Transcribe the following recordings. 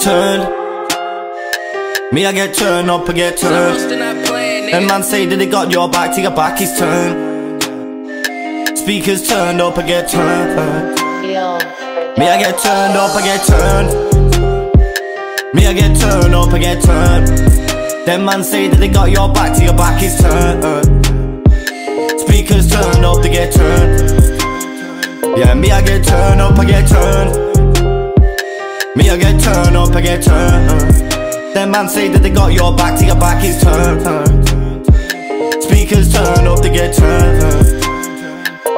turned. Me, I get turned up, I get turned. And man say that they got your back till your back is turned. Speakers turned up, I get turned. Me, I get turned up, I get turned. Me, I get turned up, I get turned. Them man say that they got your back till your back is turned. Speakers turned up, they get turned. Yeah, me, I get turned up, I get turned. Me, I get turned up, I get turned. Them man say that they got your back till your back is turned. Speakers turn up, they get turned.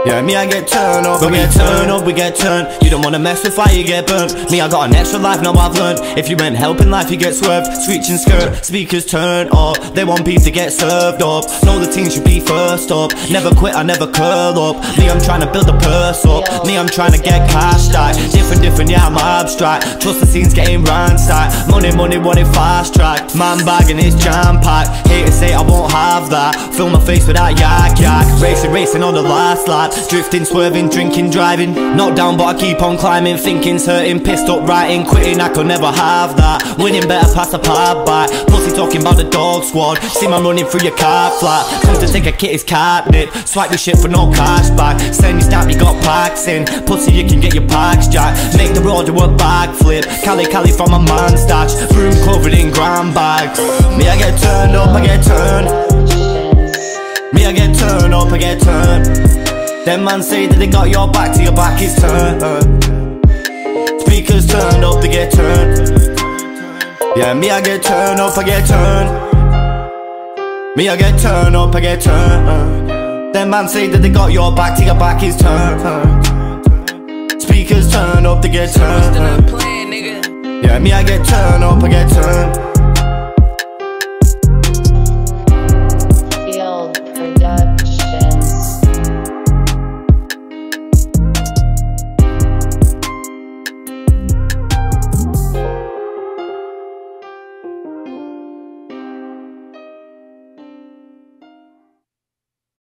Yeah, me I get turned up, we get turned up, we get turned. You don't wanna mess with fire, you get burnt. Me I got an extra life, now I've learned. If you ain't helping life, you get swerved. Screeching skirt, speakers turn up. They want beef to get served up. Know the team should be first up. Never quit, I never curl up. Me I'm trying to build a purse up. Me I'm trying to get cash stack Different, different, yeah I'm abstract. Trust the scene's getting ransacked Money, money, what it fast track. Man bagging is jam packed Haters say I won't have that. Fill my face with that yak yak Racing, racing on the last lap Drifting, swerving, drinking, driving. Not down but I keep on climbing. Thinking's hurting, pissed up, writing Quitting, I could never have that. Winning better pass a part by. Pussy talking about the dog squad. See man running through your car flat. Come to take a kit is catnip. Swipe your shit for no cash back. Send your stamp, you got packs in. Pussy, you can get your packs jack. Make the road do a backflip. Cali Cali from a man stash. Room covered in grand bags. Me I get turned up, I get turned. Me I get turned up, I get turned them man say that they got your back till your back is turned. Speakers turned up, they get turned. Yeah, me I get turned up, I get turned. Me I get turned up, I get turned. Them man say that they got your back till your back is turned. Speakers turn up, they get turned. Yeah, me I get turned up, I get turned